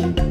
Música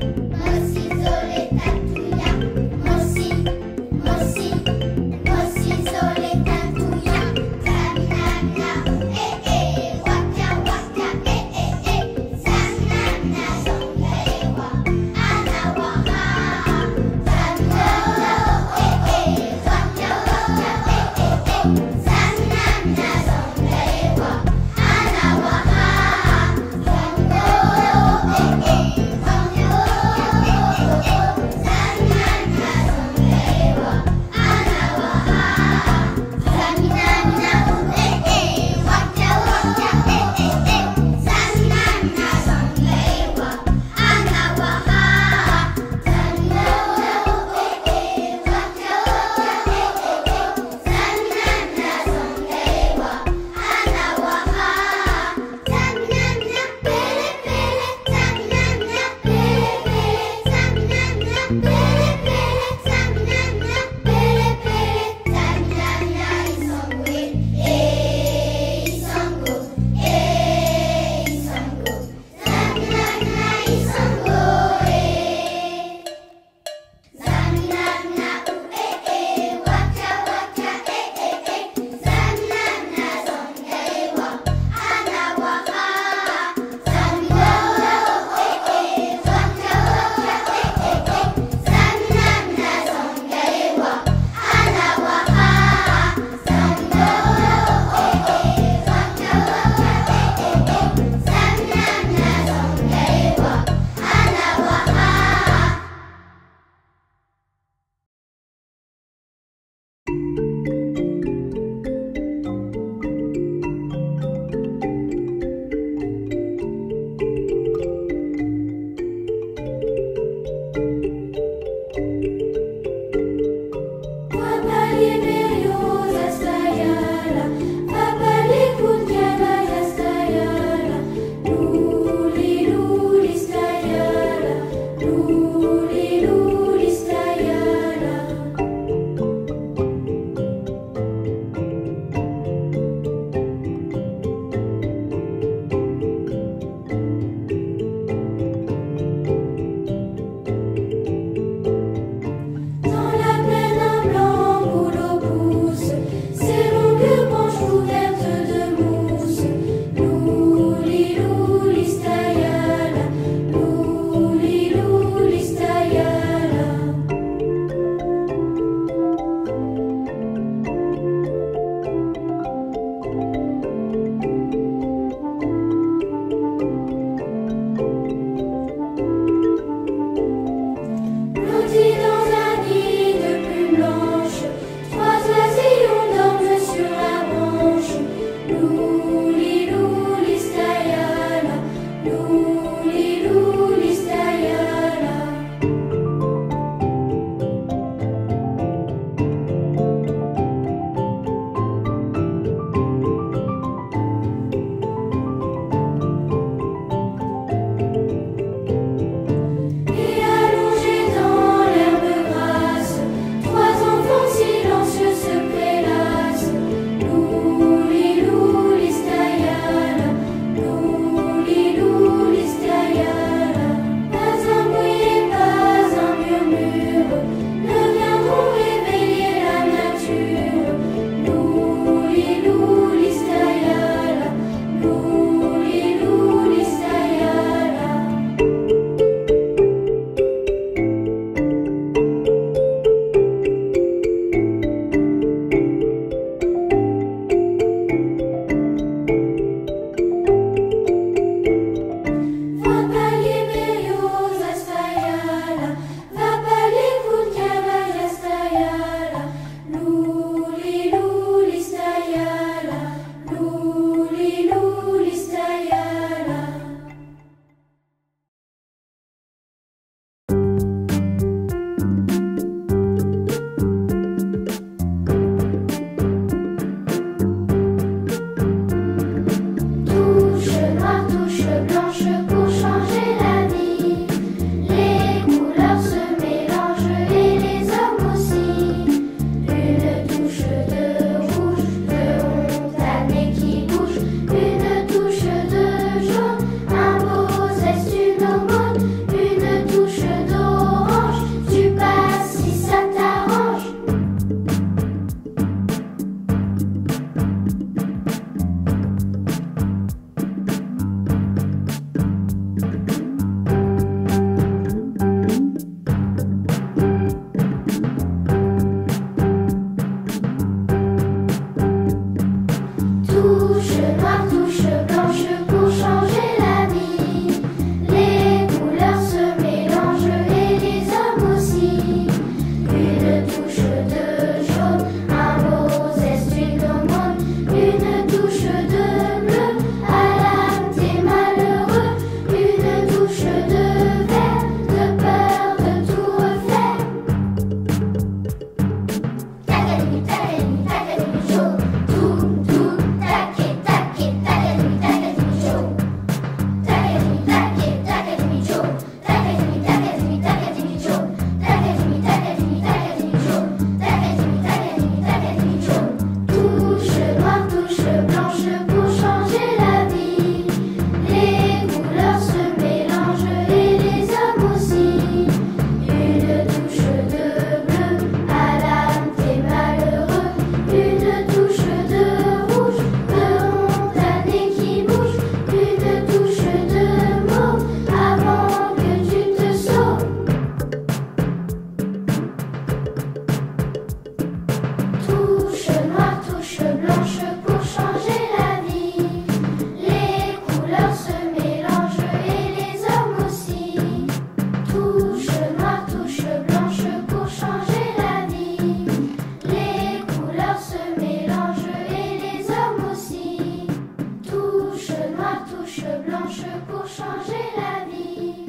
pour changer la vie.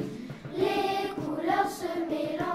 Les couleurs se mélangent.